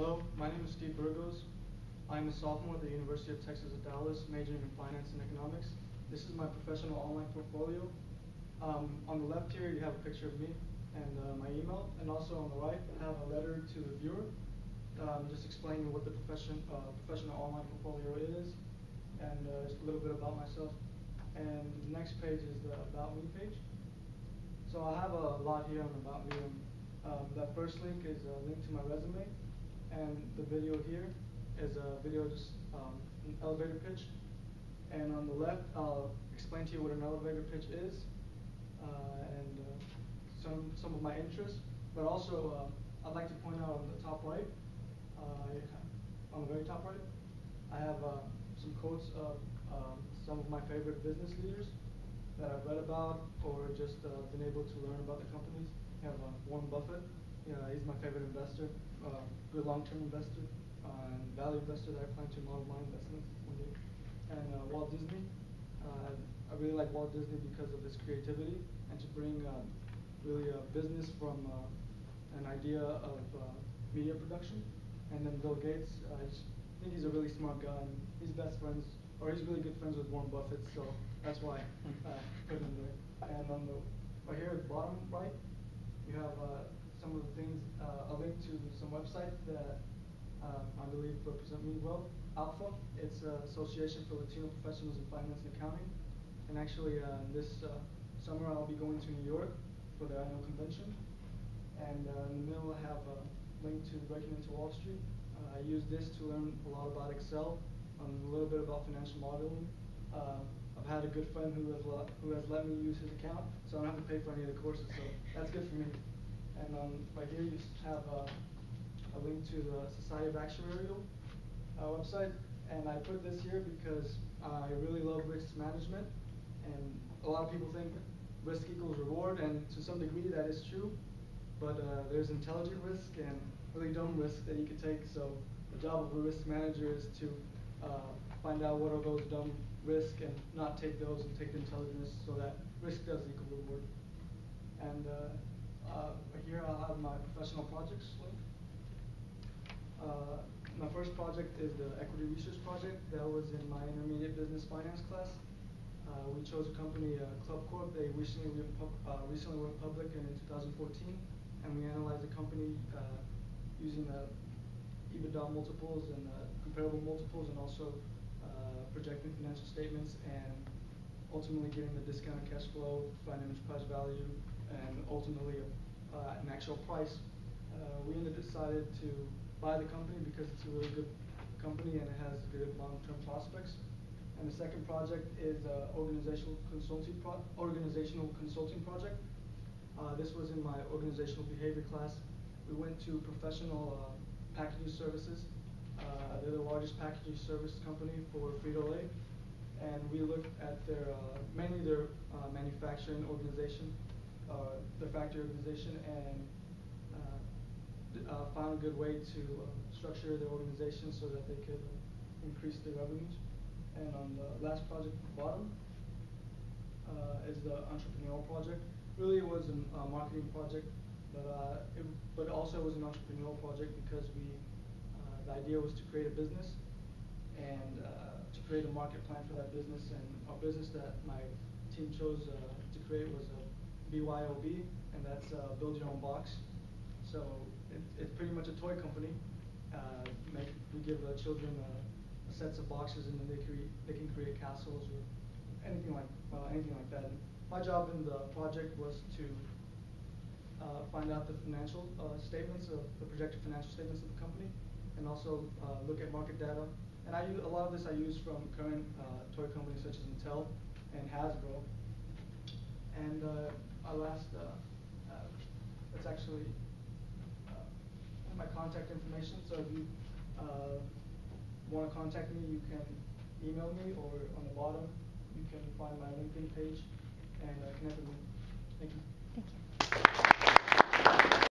Hello, my name is Steve Burgos. I'm a sophomore at the University of Texas at Dallas, majoring in finance and economics. This is my professional online portfolio. Um, on the left here, you have a picture of me and uh, my email, and also on the right, I have a letter to the viewer, um, just explaining what the profession, uh, professional online portfolio is, and uh, just a little bit about myself. And the next page is the About Me page. So I have a lot here on About Me. Um, um, that first link is a link to my resume, and the video here is a video just um, an elevator pitch. And on the left, I'll explain to you what an elevator pitch is, uh, and uh, some some of my interests. But also, uh, I'd like to point out on the top right, uh, on the very top right, I have uh, some quotes of um, some of my favorite business leaders that I've read about or just uh, been able to learn about the companies. I have Warren Buffett. Know, he's my favorite investor, uh, good long-term investor, uh, and value investor that I plan to model my investments one day. And uh, Walt Disney. Uh, I really like Walt Disney because of his creativity and to bring uh, really a business from uh, an idea of uh, media production. And then Bill Gates. I think he's a really smart guy. And he's best friends, or he's really good friends with Warren Buffett. So that's why I put him there. And on the right here at the bottom right, you have some of the things, uh, a link to some websites that uh, I believe represent me well. ALPFA, it's an association for Latino professionals in finance and accounting. And actually, uh, this uh, summer I'll be going to New York for the annual convention. And uh, in the middle I have a link to Breaking into Wall Street. I use this to learn a lot about Excel, um, a little bit about financial modeling. I've had a good friend who has, who has let me use his account, so I don't have to pay for any of the courses, so that's good for me. And um, right here you have uh, a link to the Society of Actuarial uh, website. And I put this here because I really love risk management. And a lot of people think risk equals reward, and to some degree that is true. But uh, there's intelligent risk and really dumb risk that you can take. So the job of a risk manager is to uh, find out what are those dumb risks and not take those and take the intelligent so that risk does equal reward. And uh, uh, here I'll have my professional projects. Uh, my first project is the equity research project. That was in my intermediate business finance class. Uh, we chose a company, uh, ClubCorp. They recently went, uh, recently went public in 2014, and we analyzed the company uh, using the EBITDA multiples and uh, comparable multiples, and also projecting financial statements, and ultimately getting the discounted cash flow, finding enterprise value, and ultimately uh, an actual price. Uh, we ended decided to buy the company because it's a really good company and it has good long-term prospects. And the second project is an organizational consulting organizational consulting project. Uh, this was in my organizational behavior class. We went to professional uh, packaging services. Uh, they're the largest packaging service company for Frito-Lay. And we looked at their, uh, mainly their uh, manufacturing organization uh, their factory organization and uh, uh, found a good way to structure their organization so that they could increase their revenues. And on the last project at the bottom is the entrepreneurial project. Really, it was a marketing project, but it, but also it was an entrepreneurial project because we the idea was to create a business and uh, to create a market plan for that business. And our business that my team chose uh, to create was a BYOB, and that's uh, build your own box. So it, it's pretty much a toy company. Uh, make, we give uh, children uh, sets of boxes, and then they they can create castles or anything like uh, anything like that. And my job in the project was to uh, find out the financial uh, statements of the projected financial statements of the company, and also look at market data. And I use, a lot of this I use from current toy companies such as Mattel and Hasbro. And uh, last, uh, uh, it's actually uh, my contact information. So if you uh, want to contact me, you can email me, or on the bottom, you can find my LinkedIn page and uh, connect with me. Thank you. Thank you.